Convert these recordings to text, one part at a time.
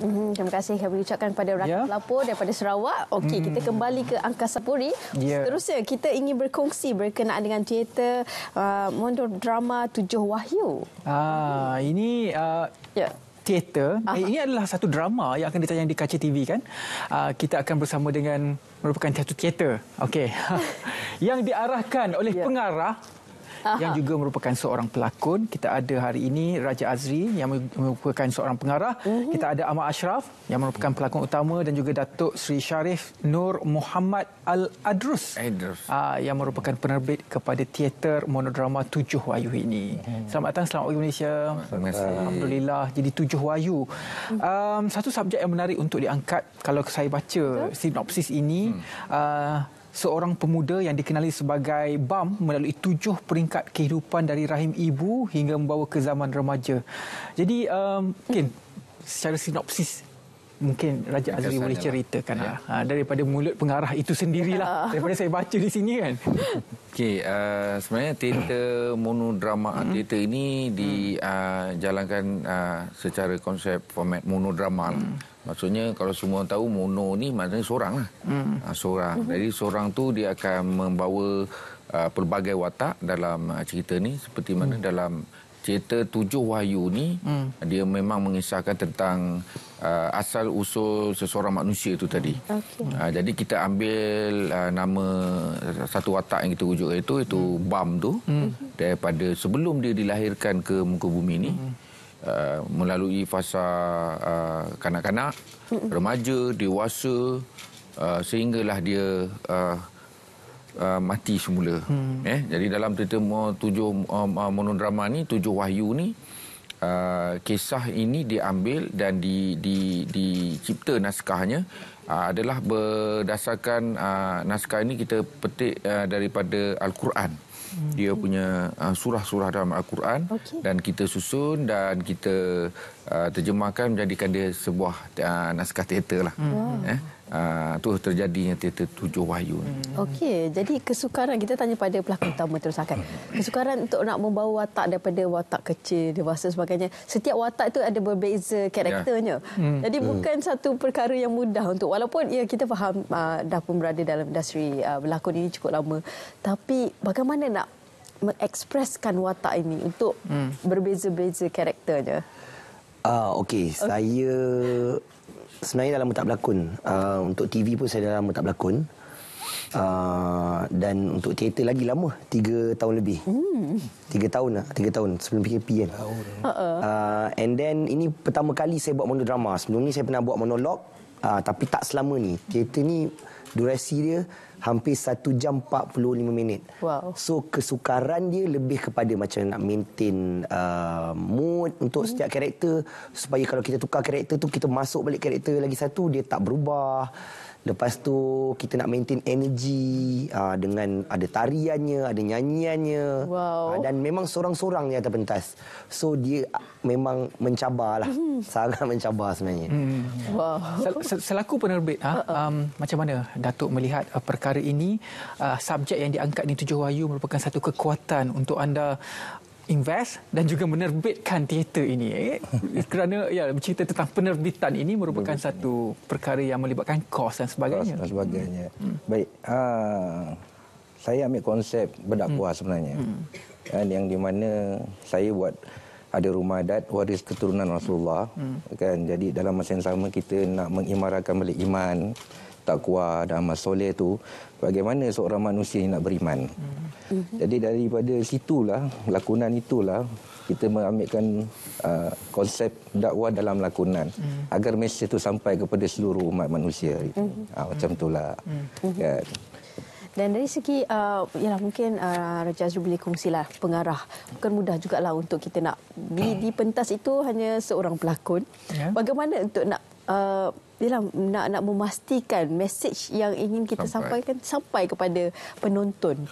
Mm-hmm, terima kasih kami ucapkan kepada rakyat yeah. pelapor daripada Sarawak. Okey, mm. kita kembali ke Angkasa Puri. Yeah. Seterusnya, kita ingin berkongsi berkenaan dengan teater uh, monodrama Tujuh Wahyu. Ah, ini uh, yeah teater. Eh, ini adalah satu drama yang akan ditayang di Kaca TV kan. Uh, kita akan bersama dengan merupakan satu teater. Okey. yang diarahkan oleh yeah. pengarah Aha. yang juga merupakan seorang pelakon. Kita ada hari ini Raja Azri yang merupakan seorang pengarah. Uh-huh. Kita ada Ahmad Ashraf yang merupakan pelakon utama dan juga Datuk Sri Sharif Nur Muhammad Al-Adrus uh, yang merupakan penerbit kepada teater monodrama Tujuh Wayu ini. Uh-huh. Selamat datang, selamat pagi Malaysia. Alhamdulillah. Jadi Tujuh Wayu. Um, satu subjek yang menarik untuk diangkat kalau saya baca sinopsis ini. Uh, seorang pemuda yang dikenali sebagai Bam melalui tujuh peringkat kehidupan dari rahim ibu hingga membawa ke zaman remaja. Jadi um, mungkin secara sinopsis mungkin Raja Azri boleh ceritakan ya. ha, daripada mulut pengarah itu sendirilah daripada saya baca di sini kan. Okey, uh, sebenarnya teater monodrama mm-hmm. teater ini dijalankan uh, uh, secara konsep format monodrama. Mm. Maksudnya kalau semua tahu mono ni maknanya seorang lah. Hmm. Uh, seorang. Hmm. Jadi seorang tu dia akan membawa uh, pelbagai watak dalam uh, cerita ni seperti mana hmm. dalam cerita Tujuh Wahyu ni hmm. dia memang mengisahkan tentang uh, asal usul seseorang manusia itu tadi. Okay. Uh, jadi kita ambil uh, nama satu watak yang kita rujuk itu itu hmm. Bam tu hmm. daripada sebelum dia dilahirkan ke muka bumi ni. Hmm. Uh, melalui fasa uh, kanak-kanak, remaja, dewasa uh, sehinggalah dia uh, uh, mati semula. Hmm. Eh, jadi dalam cerita tujuh um, uh, monodrama ni, tujuh wahyu ni, uh, kisah ini diambil dan di, di, dicipta naskahnya uh, adalah berdasarkan uh, naskah ini kita petik uh, daripada Al-Quran dia punya uh, surah-surah dalam al-Quran okay. dan kita susun dan kita uh, terjemahkan menjadikan dia sebuah uh, naskah teater lah. Hmm. Eh? Uh, tu terjadinya teater tujuh wahyu. Hmm. Okey, jadi kesukaran kita tanya pada pelakon utama terus akan. Kesukaran untuk nak membawa watak daripada watak kecil, dewasa sebagainya. Setiap watak itu ada berbeza karakternya. Ya. Hmm. Jadi hmm. bukan satu perkara yang mudah untuk walaupun ya kita faham uh, dah pun berada dalam industri uh, berlakon ini cukup lama, tapi bagaimana nak mengekspreskan watak ini untuk hmm. berbeza-beza karakternya? Ah, okey, okay. saya sebenarnya dalam tak berlakon. Uh, untuk TV pun saya dalam tak berlakon. Uh, dan untuk teater lagi lama tiga tahun lebih hmm. tiga tahun lah tiga tahun sebelum PKP kan uh, and then ini pertama kali saya buat monodrama sebelum ni saya pernah buat monolog uh, tapi tak selama ni teater ni durasi dia hampir 1 jam 45 minit. Wow. So kesukaran dia lebih kepada macam nak maintain uh, mood untuk hmm. setiap karakter supaya kalau kita tukar karakter tu kita masuk balik karakter lagi satu dia tak berubah. Lepas tu kita nak maintain energi uh, dengan ada tariannya, ada nyanyiannya. Wow. Uh, dan memang seorang-seorang di atas pentas. So dia memang mencabar lah. Hmm. Sangat mencabar sebenarnya. Hmm. Wow. Sel- selaku penerbit, uh, um, macam mana Datuk melihat uh, perkara ini? Uh, subjek yang diangkat ni Tujuh Wahyu merupakan satu kekuatan untuk anda invest dan juga menerbitkan teater ini eh? kerana ya bercerita tentang penerbitan ini merupakan Betul. satu perkara yang melibatkan kos dan sebagainya. Kos dan sebagainya. Hmm. Baik, uh, saya ambil konsep berdakwah hmm. sebenarnya. Hmm. Kan yang di mana saya buat ada rumah adat waris keturunan Rasulullah hmm. kan jadi dalam masa yang sama kita nak mengimarahkan balik iman takwa dan amal soleh tu bagaimana seorang manusia nak beriman. Hmm. Jadi daripada situlah lakonan itulah kita mengambilkan uh, konsep dakwah dalam lakonan hmm. agar mesej itu sampai kepada seluruh umat manusia. Hmm. Ha, macam itulah. Hmm. Kan. Dan dari segi uh, yalah mungkin uh, Raja Azrul boleh kongsilah pengarah. Bukan mudah juga lah untuk kita nak di, di pentas itu hanya seorang pelakon. Yeah. Bagaimana untuk nak uh, yalah, nak nak memastikan mesej yang ingin kita sampai. sampaikan sampai kepada penonton.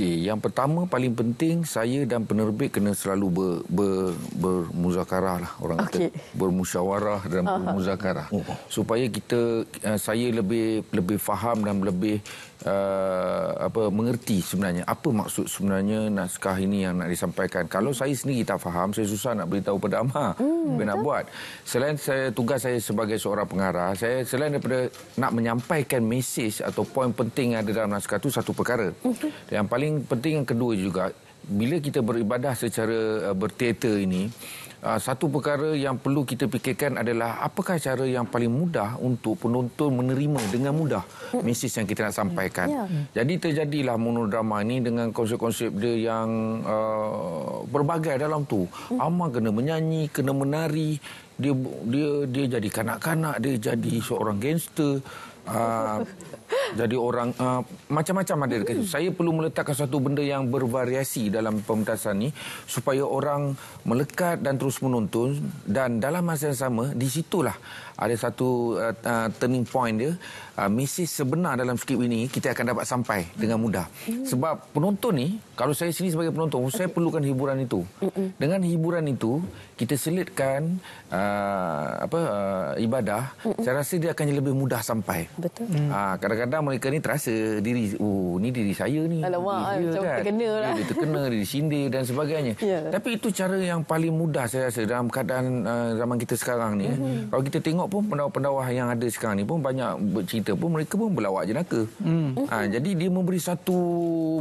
Okey, yang pertama paling penting saya dan penerbit kena selalu ber, ber, bermuzakarah lah orang okay. kata bermusyawarah dan uh-huh. bermuzakarah uh supaya kita uh, saya lebih lebih faham dan lebih uh, apa mengerti sebenarnya apa maksud sebenarnya naskah ini yang nak disampaikan. Kalau saya sendiri tak faham, saya susah nak beritahu pada Amma hmm, apa nak buat. Selain saya tugas saya sebagai seorang pengarah, saya selain daripada nak menyampaikan mesej atau poin penting yang ada dalam naskah itu satu perkara. Uh-huh. Yang paling penting yang kedua juga bila kita beribadah secara uh, berteater ini Uh, satu perkara yang perlu kita fikirkan adalah apakah cara yang paling mudah untuk penonton menerima dengan mudah mesej yang kita nak sampaikan. Yeah. Jadi terjadilah monodrama ini dengan konsep-konsep dia yang uh, berbagai dalam tu. Mm. Amma kena menyanyi, kena menari, dia dia dia jadi kanak-kanak, dia jadi seorang gangster. Uh, jadi orang uh, macam-macam ada dekat situ. Saya perlu meletakkan satu benda yang bervariasi dalam pementasan ni supaya orang melekat dan terus menonton. Dan dalam masa yang sama di situlah ada satu uh, uh, turning point dia. Uh, mesej sebenar dalam skrip ini kita akan dapat sampai dengan mudah. Sebab penonton ni kalau saya sini sebagai penonton okay. saya perlukan hiburan itu dengan hiburan itu kita selitkan uh, apa uh, ibadah saya rasa dia akan lebih mudah sampai betul uh, kadang-kadang mereka ni terasa diri oh ni diri saya ni Alamak, dia, macam kan? terkena lah dia terkena dia disindir dan sebagainya yeah. tapi itu cara yang paling mudah saya rasa dalam keadaan uh, zaman kita sekarang ni mm-hmm. kalau kita tengok pun pendawah-pendawah yang ada sekarang ni pun banyak bercerita pun mereka pun berlawak jenaka. Hmm. Ha, jadi dia memberi satu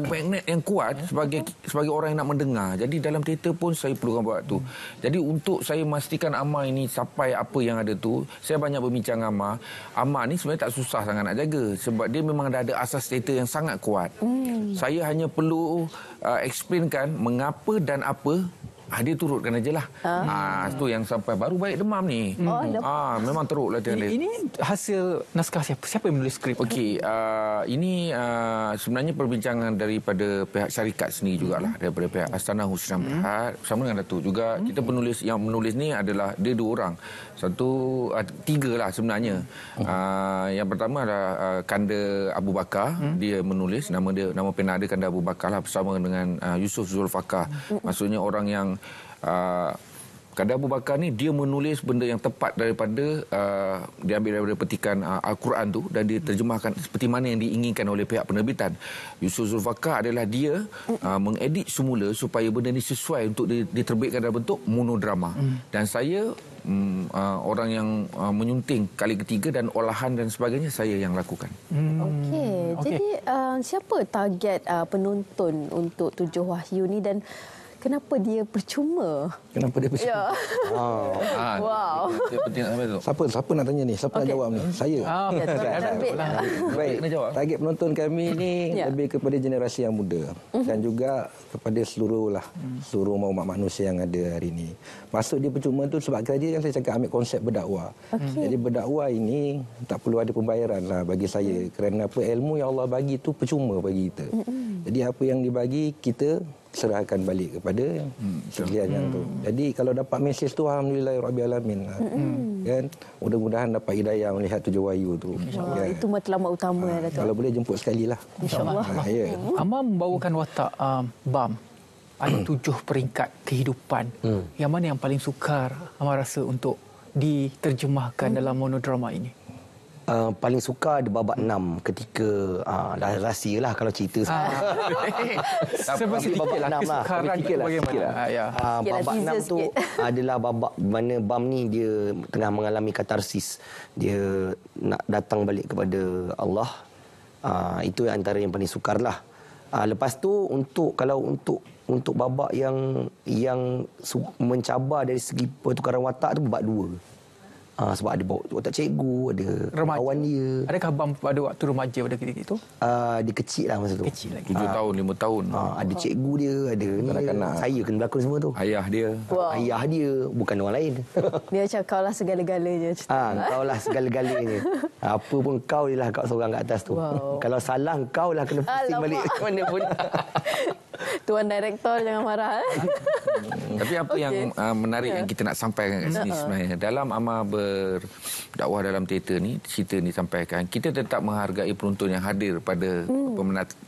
magnet yang kuat sebagai sebagai orang yang nak mendengar. Jadi dalam teater pun saya perlukan buat tu. Jadi untuk saya memastikan Amma ini sampai apa yang ada tu, saya banyak berbincang dengan Amma. Amma ni sebenarnya tak susah sangat nak jaga sebab dia memang dah ada asas teater yang sangat kuat. Hmm. Saya hanya perlu uh, explainkan mengapa dan apa Ah, dia turutkan aja lah. Ah. ah tu yang sampai baru baik demam ni. Oh, ah, memang teruk lah dia. Ini hasil naskah siapa? Siapa yang menulis skrip? Okey, uh, ini uh, sebenarnya perbincangan daripada pihak syarikat sendiri jugalah. Hmm. Daripada pihak Astana Husna hmm. Berhad. Sama dengan Datuk juga. Hmm. Kita penulis yang menulis ni adalah dia dua orang. Satu, uh, tiga lah sebenarnya. Hmm. Uh, yang pertama adalah uh, Kanda Abu Bakar. Hmm. Dia menulis. Nama dia nama pena dia Kanda Abu Bakar lah bersama dengan uh, Yusuf Zulfakar. Hmm. Maksudnya orang yang uh, Kadar Abu Bakar ni dia menulis benda yang tepat daripada uh, diambil daripada petikan uh, Al-Quran tu dan dia terjemahkan seperti mana yang diinginkan oleh pihak penerbitan. Yusuf Zulfakar adalah dia uh, mengedit semula supaya benda ni sesuai untuk diterbitkan dalam bentuk monodrama. Hmm. Dan saya um, uh, orang yang uh, menyunting kali ketiga dan olahan dan sebagainya saya yang lakukan. Hmm. Okey. Okay. Jadi uh, siapa target uh, penonton untuk Tujuh Wahyu ni dan kenapa dia percuma? Kenapa dia percuma? Ya. Oh. wow. Dia penting nak tu. Siapa siapa nak tanya ni? Siapa okay. nak jawab ni? Saya. Ah, ya, Baik. Target penonton kami ni ya. lebih kepada generasi yang muda uh-huh. dan juga kepada seluruh lah seluruh umat manusia yang ada hari ini. Maksud dia percuma tu sebab tadi yang saya cakap ambil konsep berdakwah. Okay. Jadi berdakwah ini tak perlu ada pembayaran lah bagi saya. Uh-huh. Kerana apa ilmu yang Allah bagi tu percuma bagi kita. Jadi apa yang dibagi kita serahkan balik kepada hmm, sekalian yang tu. Hmm. Jadi kalau dapat mesej tu alhamdulillah ya rabbil alamin. Hmm. Kan? Mudah-mudahan dapat hidayah melihat tujuh wahyu tu. Ya. Itu matlamat utama ha, ya Datuk. Kalau boleh jemput sekali lah. Insya-Allah. Ha, ya. Amam membawakan watak um, BAM ada tujuh peringkat kehidupan. Hmm. Yang mana yang paling sukar Amam rasa untuk diterjemahkan hmm. dalam monodrama ini? Uh, paling suka di babak enam ketika uh, dah rahsia lah kalau cerita ah. Sebab babak enam lah. sikit lah, sikit lah. Ya. Uh, babak enam tu adalah babak mana Bam ni dia tengah mengalami katarsis. Dia nak datang balik kepada Allah. Uh, itu antara yang paling sukar lah. Uh, lepas tu untuk kalau untuk untuk babak yang yang mencabar dari segi pertukaran watak tu babak dua Uh, sebab ada bawa otak cikgu, ada remaja. kawan dia. Adakah abang pada waktu remaja pada ketika itu? Uh, dia kecil lah masa tu. Kecil lagi. Tujuh uh, tahun, lima tahun. Uh, ada cikgu dia, ada Kanak-kanak. Saya kena berlakon semua tu. Ayah dia. Wow. Ayah dia, bukan orang lain. dia macam kau lah segala-galanya. Ah, kau lah segala-galanya. Apa pun kau lah kau seorang kat atas tu. Wow. Kalau salah kau lah kena pusing Alamak. balik mana pun. Tuan Direktor jangan marah. Eh? Tapi apa okay. yang uh, menarik yeah. yang kita nak sampaikan kat sini uh-huh. sebenarnya dalam amal berdakwah dalam teater ni cerita ni sampaikan kita tetap menghargai penonton yang hadir pada hmm.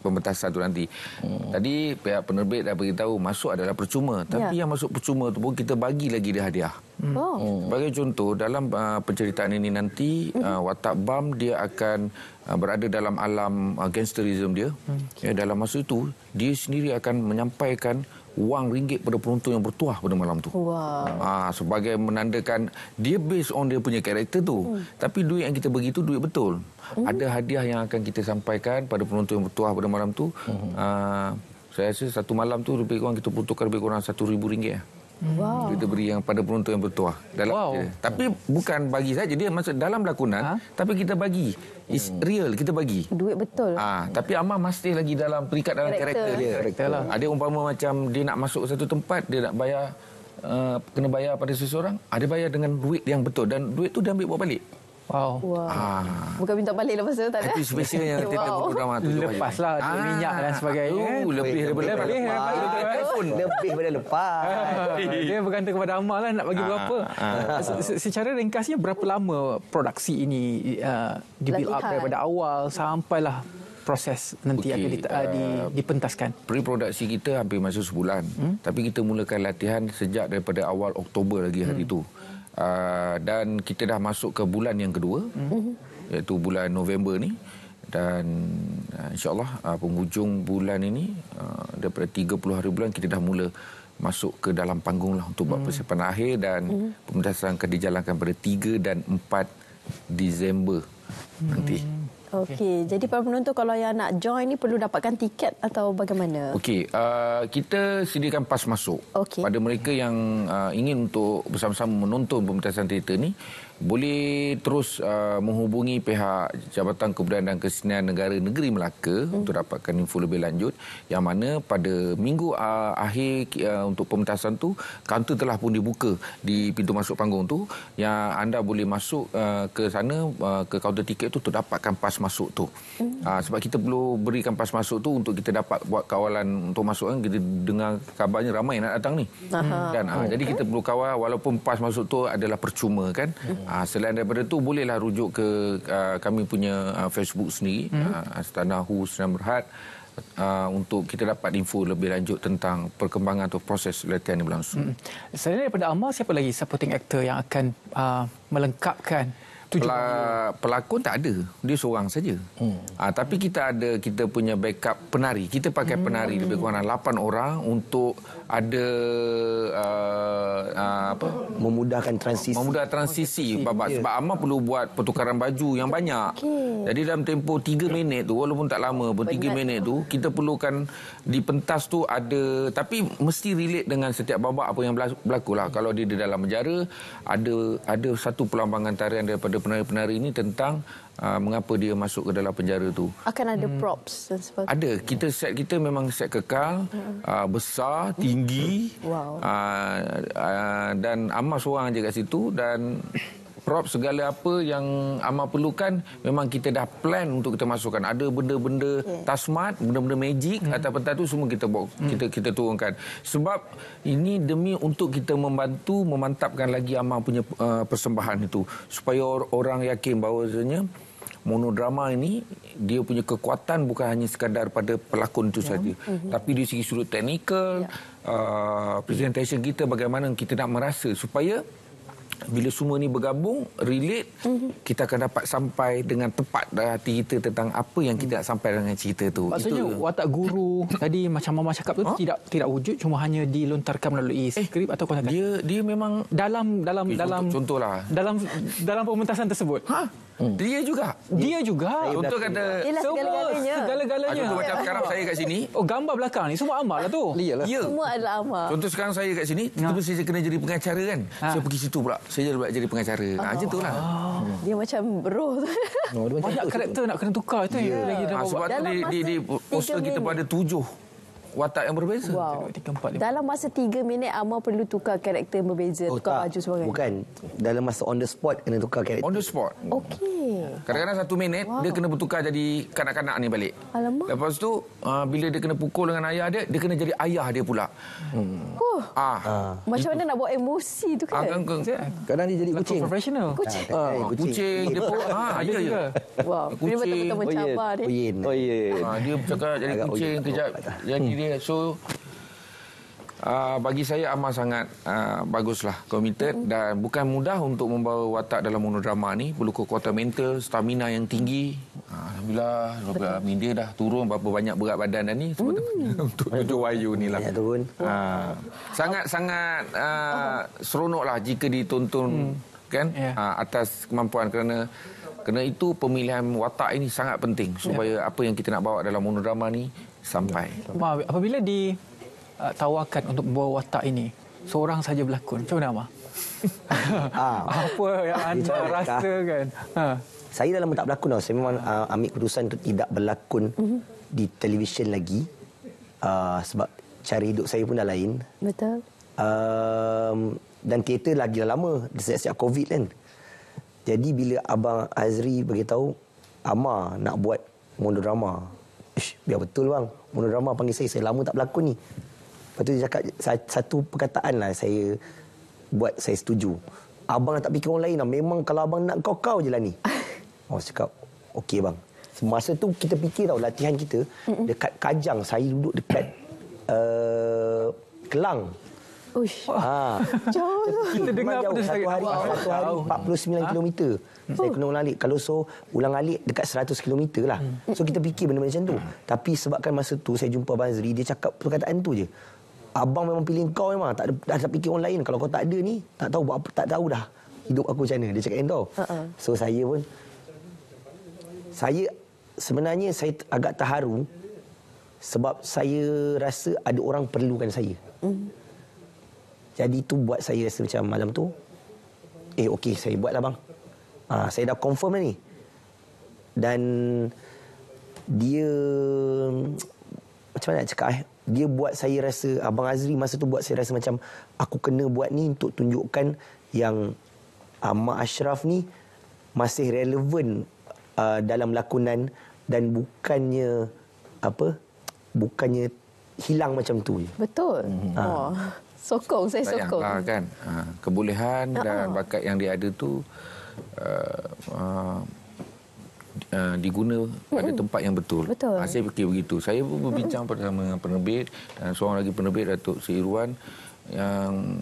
pementasan tu nanti. Hmm. Tadi pihak penerbit dah beritahu masuk adalah percuma tapi yeah. yang masuk percuma tu pun kita bagi lagi dia hadiah. Hmm. Oh. Sebagai contoh dalam uh, penceritaan ini nanti hmm. uh, watak BAM dia akan uh, berada dalam alam uh, gangsterism dia. Hmm. Ya dalam masa itu dia sendiri akan menyampaikan wang ringgit pada penonton yang bertuah pada malam tu. Wow. Ha, sebagai menandakan dia based on dia punya karakter tu. Hmm. Tapi duit yang kita bagi tu duit betul. Hmm. Ada hadiah yang akan kita sampaikan pada penonton yang bertuah pada malam tu. Hmm. Ha, saya rasa satu malam tu lebih kurang kita peruntukkan lebih kurang satu ribu ringgit. Wow. Kita beri yang pada penonton yang bertuah. Dalam wow. Dia. Tapi bukan bagi saja dia masuk dalam lakonan, ha? tapi kita bagi. Is hmm. real kita bagi. Duit betul. Ah, ha, tapi Amar masih lagi dalam terikat dalam karakter, dia. Karakter lah. Ada umpama macam dia nak masuk satu tempat, dia nak bayar uh, kena bayar pada seseorang, ada bayar dengan duit yang betul dan duit tu dia ambil bawa balik. Wow. wow. Ah. Bukan minta balik lah masa tak ada. Itu special yang kita wow. program tu. Lepas lah ah. minyak dan sebagainya. Uh, lebih daripada lebih, lebih, lebih, lebih daripada lepas. Dia bergantung kepada Amal lah nak bagi ah. berapa. Ah. Secara ringkasnya berapa lama produksi ini uh, di build up daripada awal sampailah proses nanti okay. akan di, uh, di, dipentaskan. Pre-produksi kita hampir masa sebulan. Hmm? Tapi kita mulakan latihan sejak daripada awal Oktober lagi hari itu. Hmm. Uh, dan kita dah masuk ke bulan yang kedua mm-hmm. iaitu bulan November ni dan uh, insyaallah uh, penghujung bulan ini uh, daripada 30 hari bulan kita dah mula masuk ke dalam panggung lah untuk buat mm. persiapan akhir dan mm-hmm. pementasan akan dijalankan pada 3 dan 4 Disember mm. nanti. Okey, okay. jadi para penonton kalau yang nak join ni perlu dapatkan tiket atau bagaimana? Okey, uh, kita sediakan pas masuk okay. pada mereka yang uh, ingin untuk bersama-sama menonton pementasan teater ni boleh terus uh, menghubungi pihak Jabatan Kebudayaan dan Kesenian Negara Negeri Melaka hmm. untuk dapatkan info lebih lanjut yang mana pada minggu uh, akhir uh, untuk pementasan tu kaunter telah pun dibuka di pintu masuk panggung tu yang anda boleh masuk uh, ke sana uh, ke kaunter tiket tu untuk dapatkan pas masuk tu hmm. uh, sebab kita perlu berikan pas masuk tu untuk kita dapat buat kawalan untuk masuk kan kita dengar kabarnya ramai nak datang ni Aha. dan uh, okay. jadi kita perlu kawal walaupun pas masuk tu adalah percuma kan hmm. Uh, selain daripada itu bolehlah rujuk ke uh, kami punya uh, Facebook sendiri hmm. uh, Astana Hu Senam Berhad uh, untuk kita dapat info lebih lanjut tentang perkembangan atau proses latihan yang berlangsung. Hmm. Selain daripada Amal siapa lagi supporting actor yang akan uh, melengkapkan Pela, pelakon tak ada dia seorang saja hmm. ha, tapi kita ada kita punya backup penari kita pakai hmm. penari lebih kurang 8 orang untuk ada uh, uh, apa? Memudahkan transisi. Memudahkan transisi. Sebab yeah. sebab Amar perlu buat pertukaran baju yang banyak. Okay. jadi dalam tempoh 3 minit tu walaupun tak lama pun 3 minit tu kita perlukan di pentas tu ada tapi mesti relate dengan setiap babak apa yang berlaku lah. Kalau dia di dalam penjara ada ada satu pelambangan tarian daripada penari-penari ini tentang uh, mengapa dia masuk ke dalam penjara tu. Akan ada hmm. props dan sebagainya. Ada. Kita set kita memang set kekal, hmm. uh, besar, tinggi. Wow. Uh, uh, dan Amar seorang je kat situ dan prop segala apa yang Amar perlukan memang kita dah plan untuk kita masukkan ada benda-benda yeah. tasmat benda-benda magic hmm. atau peta tu semua kita bawa hmm. kita kita turunkan sebab ini demi untuk kita membantu memantapkan lagi Amar punya uh, persembahan itu supaya orang yakin bahawasanya monodrama ini dia punya kekuatan bukan hanya sekadar pada pelakon itu yeah. saja mm-hmm. tapi di segi sudut teknikal yeah. uh, presentation kita bagaimana kita nak merasa supaya bila semua ni bergabung relate mm-hmm. kita akan dapat sampai dengan tepat dalam hati kita tentang apa yang kita nak sampai dengan cerita tu maksudnya itu. watak guru tadi macam mama cakap tu huh? tidak tidak wujud cuma hanya dilontarkan melalui eh, skrip atau konten dia dia memang dalam dalam okay, dalam contoh, contohlah dalam dalam pementasan tersebut ha Hmm. Dia juga. Dia juga. Contoh kata Yalah, segala-galanya. Segala-galanya. Contoh macam sekarang saya kat sini. Oh gambar belakang ni semua Amar lah tu. Iyalah. Ya. Semua adalah Amar. Contoh sekarang saya kat sini, ha. tiba saya kena jadi pengacara kan. Ha. Saya pergi situ pula. Saya jadi jadi pengacara. Oh. Ha, macam tu lah. Oh. Dia macam bro. Oh, Banyak karakter nak kena tukar tu. Yeah. Lagi ha, sebab tu di, di, di poster kita pada tujuh watak yang berbeza. Wow. Dalam masa tiga minit Amar perlu tukar karakter yang berbeza, oh, tukar tak. baju sebagainya. Bukan. Dalam masa on the spot kena tukar karakter. On the spot. Okey. Kadang-kadang satu minit wow. dia kena bertukar jadi kanak-kanak ni balik. Alamak. Lepas tu uh, bila dia kena pukul dengan ayah dia, dia kena jadi ayah dia pula. Hmm. Uh. Ah. ah. Macam mana nak bawa emosi tu kan? Ah, kan, kan. Kadang dia jadi kucing. Profesional. Kucing. Ah, ah, kucing. kucing. Dia pun ah, ya ya. Wow. Kucing. Dia betul-betul mencabar oh, yeah. dia. Oh ya. Yeah. Ah, dia cakap jadi kucing kejap. Jadi dia so Uh, bagi saya amal sangat uh, baguslah committed mm-hmm. dan bukan mudah untuk membawa watak dalam monodrama ni perlu kekuatan mental stamina yang tinggi uh, alhamdulillah alhamdulillah dia dah turun berapa banyak berat badan dah ni sebab mm. untuk tujuh wayu ni lah turun uh, sangat sangat uh, seronoklah jika ditonton mm. kan yeah. uh, atas kemampuan kerana kerana itu pemilihan watak ini sangat penting supaya yeah. apa yang kita nak bawa dalam monodrama ni sampai. Ma, apabila di uh, untuk membawa watak ini seorang saja berlakon. Macam mana Amar? ah. apa yang anda rasa kan ha. saya dalam tak berlakon tau. Saya memang uh, ambil keputusan untuk tidak berlakon mm-hmm. di televisyen lagi. Uh, sebab cara hidup saya pun dah lain. Betul. Um, dan teater lagi dah lama. Sejak covid kan. Jadi bila abang Azri beritahu Amar nak buat monodrama Ish, biar betul bang monodrama panggil saya saya lama tak berlakon ni Lepas tu dia cakap satu perkataan lah saya buat saya setuju. Abang tak fikir orang lain lah. Memang kalau abang nak kau-kau je lah ni. Oh, saya cakap, okey bang. Semasa tu kita fikir tau latihan kita dekat Kajang. Saya duduk dekat uh, Kelang. Uish. Ha. Jauh tu. Kita dengar jauh. Satu hari, wow. satu hari 49 km. Ha? Saya kena ulang alik. Kalau so, ulang alik dekat 100 km lah. Hmm. So, kita fikir benda-benda macam tu. Hmm. Tapi sebabkan masa tu, saya jumpa Abang Azri, dia cakap perkataan tu je abang memang pilih kau memang tak ada dah tak fikir orang lain kalau kau tak ada ni tak tahu buat apa tak tahu dah hidup aku macam mana dia cakap tau uh-uh. so saya pun saya sebenarnya saya agak terharu sebab saya rasa ada orang perlukan saya mm. Jadi tu buat saya rasa macam malam tu eh okey saya buatlah bang. Ha, saya dah confirm dah ni. Dan dia macam mana nak cakap eh? Dia buat saya rasa abang Azri masa tu buat saya rasa macam aku kena buat ni untuk tunjukkan yang uh, Mak Ashraf ni masih relevan uh, dalam lakonan dan bukannya apa bukannya hilang macam tu. Betul. Hmm. oh sokong saya sokong kan ha, kebolehan uh-huh. dan bakat yang dia ada tu uh, uh, uh, diguna mm-hmm. pada tempat yang betul. betul. Uh, saya fikir begitu. Saya pun berbincang mm-hmm. bersama dengan penerbit dan seorang lagi penerbit Datuk Seiruan yang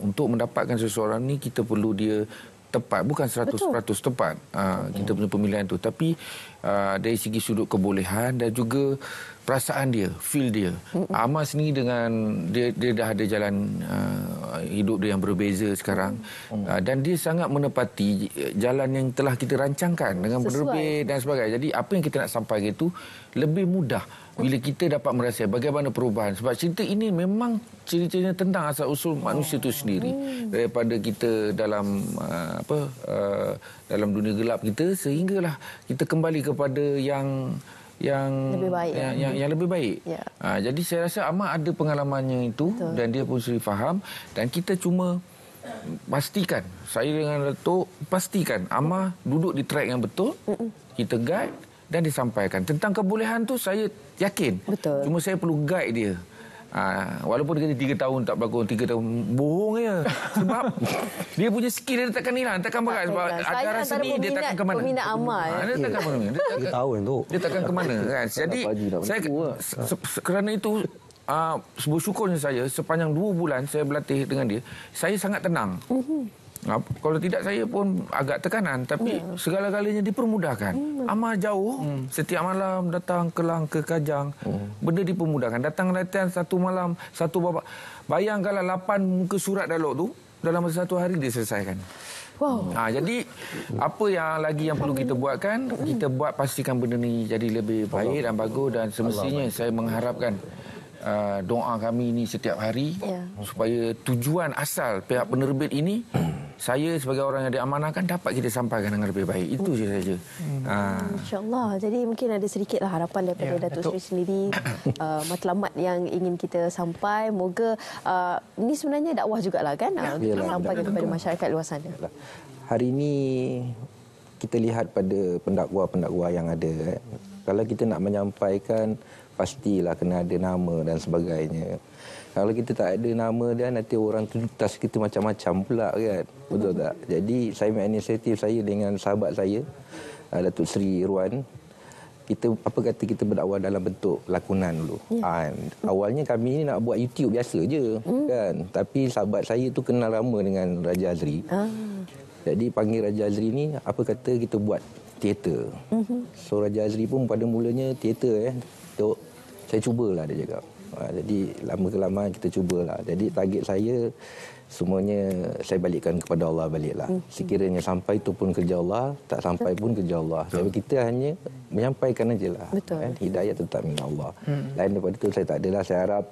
untuk mendapatkan seseorang ni kita perlu dia tepat bukan 100% Betul. tepat uh, kita punya pemilihan tu tapi uh, dari segi sudut kebolehan dan juga perasaan dia, feel dia. Sendiri dengan dia dia dah ada jalan uh, hidup dia yang berbeza sekarang mm. uh, dan dia sangat menepati jalan yang telah kita rancangkan dengan penerbit dan sebagainya. Jadi apa yang kita nak sampaikan itu lebih mudah bila kita dapat merasa bagaimana perubahan sebab cerita ini memang cerita-cerita tentang asal usul manusia itu sendiri mm. daripada kita dalam uh, apa uh, dalam dunia gelap kita sehinggalah kita kembali kepada yang yang lebih baik yang, ya. yang, yang lebih baik. Ya. Ha, jadi saya rasa Ahmad ada pengalamannya itu Betul. dan dia pun sendiri faham dan kita cuma pastikan saya dengan Datuk pastikan Amma duduk di track yang betul. Mm-mm. Kita guide dan disampaikan. Tentang kebolehan tu saya yakin. Betul. Cuma saya perlu guide dia. Ha, walaupun dia kata tiga tahun tak berlakon, tiga tahun bohong ya. Sebab dia punya skill dia takkan hilang, takkan berat. Sebab antara seni dia takkan ke mana. Peminat amal. Ha, dia takkan ke mana. Dia takkan, tahun tu. Dia takkan ke mana. Kan? Jadi, saya, kerana itu, uh, bersyukurnya saya, sepanjang dua bulan saya berlatih dengan dia, saya sangat tenang. Uh-huh. Kalau tidak saya pun agak tekanan tapi ya. segala-galanya dipermudahkan. Hmm. Amal jauh hmm. setiap malam datang ke Lang ke Kajang. Hmm. Benda dipermudahkan. Datang latihan satu malam satu babak. Bayangkanlah lapan muka surat dialog tu dalam masa satu hari dia selesaikan. Wow. Ha, jadi apa yang lagi yang perlu kita buatkan kita buat pastikan benda ni jadi lebih baik dan bagus dan semestinya saya mengharapkan uh, doa kami ini setiap hari yeah. supaya tujuan asal pihak penerbit ini saya sebagai orang yang diamanahkan dapat kita sampaikan dengan lebih baik. Itu je saja. Hmm. Uh. InsyaAllah. Jadi mungkin ada sedikitlah harapan daripada ya, Datuk Sri sendiri. uh, matlamat yang ingin kita sampai. Moga uh, ini sebenarnya dakwah jugalah kan. Uh, Yalah, sampaikan kepada masyarakat luar sana. Hari ini kita lihat pada pendakwa-pendakwa yang ada. Eh. Kalau kita nak menyampaikan, pastilah kena ada nama dan sebagainya. Kalau kita tak ada nama dia, nanti orang tu tas kita macam-macam pula kan. Betul tak? Jadi saya ambil inisiatif saya dengan sahabat saya, uh, Datuk Seri Irwan. Kita apa kata kita berdakwah dalam bentuk lakonan dulu. Ya. Ha, awalnya kami ni nak buat YouTube biasa je hmm. kan. Tapi sahabat saya tu kenal lama dengan Raja Azri. Ah. Jadi panggil Raja Azri ni apa kata kita buat teater. Hmm. So Raja Azri pun pada mulanya teater eh. Tok saya cubalah dia cakap. Ha, jadi lama kelamaan kita cubalah. Jadi target saya semuanya saya balikkan kepada Allah baliklah. Hmm. Sekiranya sampai itu pun kerja Allah, tak sampai pun kerja Allah. Sebab kita hanya menyampaikan aja lah. Kan? Hidayah tetap milik Allah. Hmm. Lain daripada itu saya tak adalah. Saya harap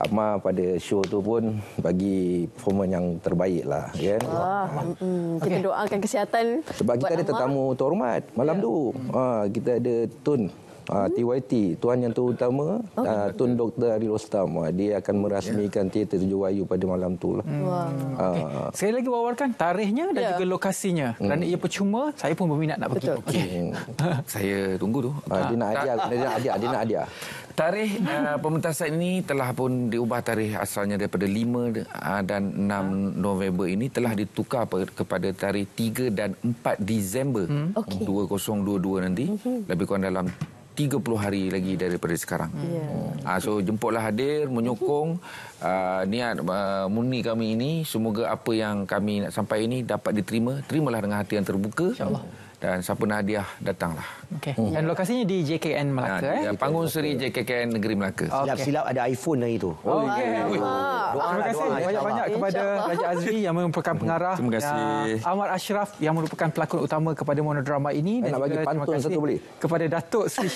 Amma pada show tu pun bagi performance yang terbaik lah. Kan? Wah, ha. hmm. Kita okay. doakan kesihatan. Sebab kita ada tetamu terhormat malam yeah. tu. Ha, kita ada Tun Uh, ah, TYT Tuan Yang Terutama oh. uh, Tun Dr. Ari Rostam uh, Dia akan merasmikan yeah. Teater Tujuh Wayu pada malam tu lah. Wow. Uh, okay. Sekali lagi wawarkan tarikhnya dan yeah. juga lokasinya hmm. Kerana ia percuma Saya pun berminat nak pergi okay. Hmm. Saya tunggu tu uh, Dia nak hadiah Dia nak hadiah Dia nak hadiah Tarikh uh, pementasan ini telah pun diubah tarikh asalnya daripada 5 uh, dan 6 November ini telah ditukar kepada tarikh 3 dan 4 Disember hmm. okay. 2022 nanti hmm. lebih kurang dalam 30 hari lagi daripada sekarang. Yeah. Uh, so jemputlah hadir menyokong uh, niat uh, murni kami ini semoga apa yang kami nak sampai ini dapat diterima. Terimalah dengan hati yang terbuka. Insya-Allah dan siapa nak hadiah datanglah. Okey. Hmm. Dan lokasinya di JKN Melaka ha, eh. Panggung Seri JKN Negeri Melaka. Silap-silap ada iPhone hari itu. Oh, okey. Terima kasih banyak-banyak kepada Raja Azri yang merupakan pengarah. Terima kasih. Ahmad Ashraf yang merupakan pelakon utama kepada monodrama ini dan nak bagi pantun satu boleh. Kepada Datuk Sri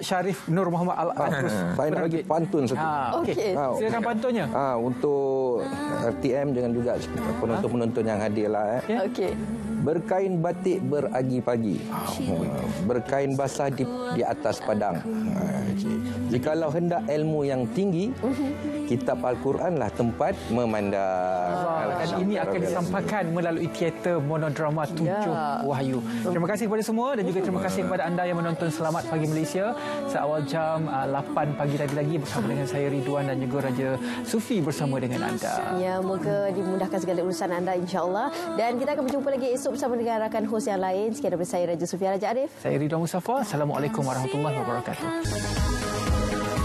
Syarif Nur Muhammad Al-Atrus. Saya nak bagi pantun satu. Ha, okey. Ha, Silakan pantunnya. Ha, untuk RTM dengan juga penonton-penonton yang hadirlah eh. Okey. Berkain batik beragi pagi. Berkain basah di, di atas padang. Jikalau hendak ilmu yang tinggi, kitab Al-Quran lah tempat memandang. Dan ini akan disampaikan melalui teater monodrama Tujuh ya. Wahyu. Terima kasih kepada semua dan juga terima kasih kepada anda yang menonton Selamat Pagi Malaysia. Seawal jam 8 uh, pagi tadi lagi bersama dengan saya Ridwan dan juga Raja Sufi bersama dengan anda. Ya, moga dimudahkan segala urusan anda insya-Allah. Dan kita akan berjumpa lagi esok bersama dengan rakan hos yang lain. Sekian daripada saya Raja Sufia Raja Arif. Saya Ridwan Mustafa. Assalamualaikum warahmatullahi wabarakatuh.